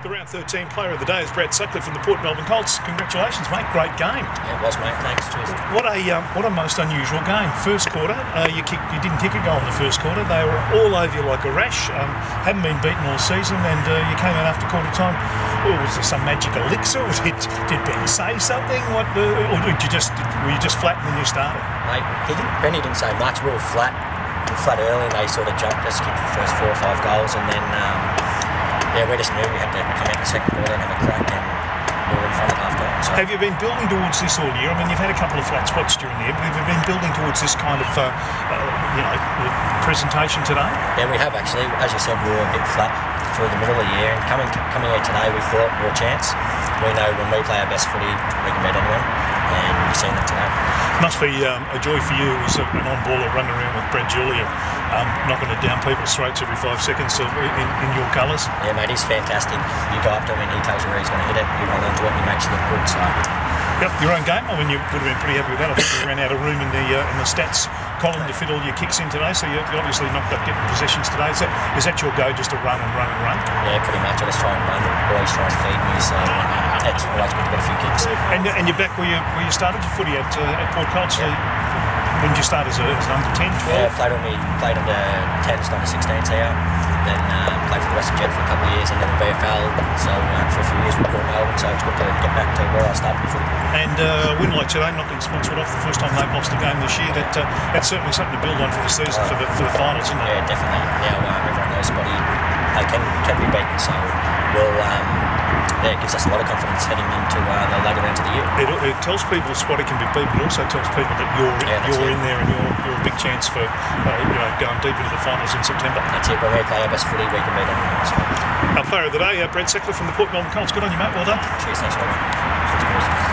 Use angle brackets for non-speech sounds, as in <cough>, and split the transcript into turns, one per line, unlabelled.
The round 13 player of the day is Brad Sutcliffe from the Port Melbourne Colts. Congratulations, mate. Great game.
Yeah, it was, mate. Thanks. Cheers.
What a um, what a most unusual game. First quarter, uh, you kicked, you didn't kick a goal in the first quarter. They were all over you like a rash. Um, hadn't been beaten all season, and uh, you came out after quarter time. Well, was there some magic elixir? <laughs> Did did Ben say something? What, uh, or did you just did, were you just flat when you started?
Mate, he didn't, Benny didn't say much. We were flat, we were flat early, and they sort of jumped us, kicked the first four or five goals, and then. Um, yeah, we just knew we had to come out in the second quarter and have a crack, and we were in front at half time. So.
Have you been building towards this all year? I mean, you've had a couple of flat spots during the year, but have you been building towards this kind of, uh, uh, you know, presentation today?
Yeah, we have actually. As you said, we were a bit flat through the middle of the year, and coming coming here today, we thought we were a chance. We know when we play our best footy, we can beat anyone, and you've seen that today.
Must be um, a joy for you as an on-baller running around with Brad Julia um, knocking it down people's throats every five seconds in, in your colours.
Yeah, mate, he's fantastic. You go up to him and he tells you where he's going to hit it. You run into it and he makes you look good. So.
Yep, your own game. I mean, you would have been pretty happy with that. I think you ran out of room in the uh, in the stats column to fit all your kicks in today. So you, obviously knocked up getting possessions today. Is that is that your go, just to run and run and run?
Yeah, pretty much. I just try and run. Always try and feed me. So it's always good to get a few kicks.
And, and you're back where you where you started your footy at uh, at Port Colts. Yeah. When did you start as, a, as an under 10, 12?
Yeah, played on me, played under 10s, under 16s here. Then uh, played for the Western Jet for a couple of years and then the VFL. So uh, for a few years with Port Melbourne. So it's good to get back to where I started before.
And uh, win like today, knocking Spotswood off the first time they've lost a game this year. That uh, that's certainly something to build on for the season for the for the finals, isn't it?
Yeah, definitely. Now um, everyone knows Spotty they can can be beaten. So we'll. Um, yeah, it gives us a lot of confidence heading into uh, the later rounds of the year.
It, it tells people Spotty can be beat, but also tells people that you're
yeah,
you're
it.
in there and you're, you're a big chance for uh, you know going deep into the finals in September.
That's it. When we play our best footy, we can beat anyone. So.
Our player of the day, uh, Brad Sutcliffe from the Port Melbourne Colts. Good on you, mate. Well done.
Cheers. Thanks, Robert.